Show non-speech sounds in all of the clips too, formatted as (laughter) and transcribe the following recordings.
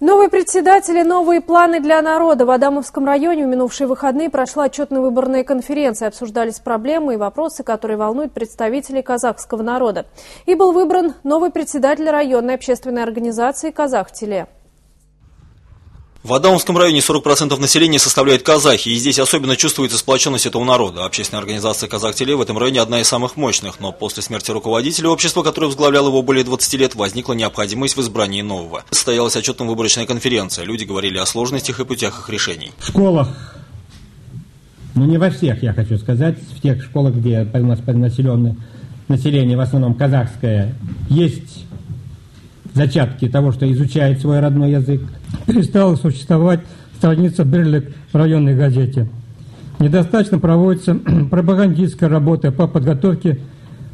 Новые председатели, новые планы для народа. В Адамовском районе в минувшие выходные прошла отчетно-выборная конференция. Обсуждались проблемы и вопросы, которые волнуют представителей казахского народа. И был выбран новый председатель районной общественной организации «Казах-Теле». В Адамовском районе 40% населения составляют казахи, и здесь особенно чувствуется сплоченность этого народа. Общественная организация «Казах-Теле» в этом районе одна из самых мощных, но после смерти руководителя общества, которое возглавлял его более 20 лет, возникла необходимость в избрании нового. Состоялась отчетно-выборочная конференция. Люди говорили о сложностях и путях их решений. В школах, ну не во всех, я хочу сказать, в тех школах, где у нас населенное население в основном казахское, есть зачатки того, что изучает свой родной язык. (clears throat) Перестала существовать страница Берлик в районной газете. Недостаточно проводится (clears throat) пропагандистская работа по подготовке,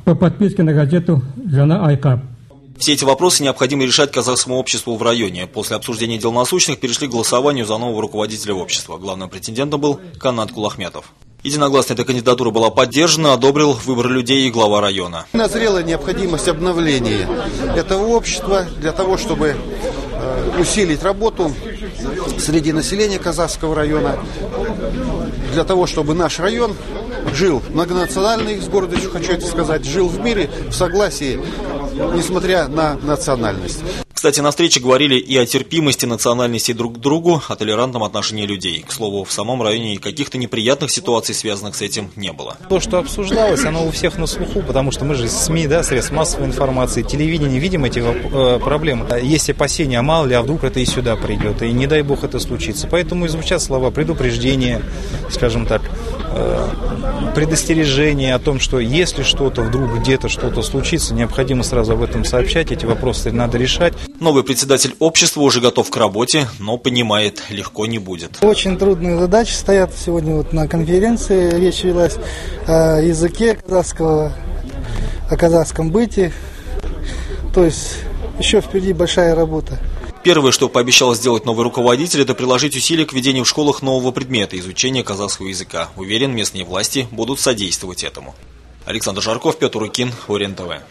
по подписке на газету «Жена Айкап». Все эти вопросы необходимо решать казахскому обществу в районе. После обсуждения дел насущных перешли к голосованию за нового руководителя общества. Главным претендентом был Канат Кулахметов. Единогласно эта кандидатура была поддержана, одобрил выбор людей и глава района. Назрела необходимость обновления этого общества для того, чтобы э, усилить работу среди населения Казахского района, для того, чтобы наш район жил многонациональный, с гордостью хочу это сказать, жил в мире в согласии, несмотря на национальность. Кстати, на встрече говорили и о терпимости национальности друг к другу, о толерантном отношении людей. К слову, в самом районе каких-то неприятных ситуаций, связанных с этим, не было. То, что обсуждалось, оно у всех на слуху, потому что мы же СМИ, да, средств массовой информации, телевидение, видим эти э, проблемы. Есть опасения, а мало ли, а вдруг это и сюда придет, и не дай бог это случится. Поэтому и звучат слова предупреждения, скажем так, предостережение о том, что если что-то вдруг где-то что-то случится, необходимо сразу об этом сообщать, эти вопросы надо решать. Новый председатель общества уже готов к работе, но понимает, легко не будет. Очень трудные задачи стоят сегодня вот на конференции. Речь велась о языке казахского, о казахском быте. То есть еще впереди большая работа. Первое, что пообещал сделать новый руководитель, это приложить усилия к введению в школах нового предмета – изучения казахского языка. Уверен, местные власти будут содействовать этому. Александр Жарков, Петр Рукин, Орен ТВ.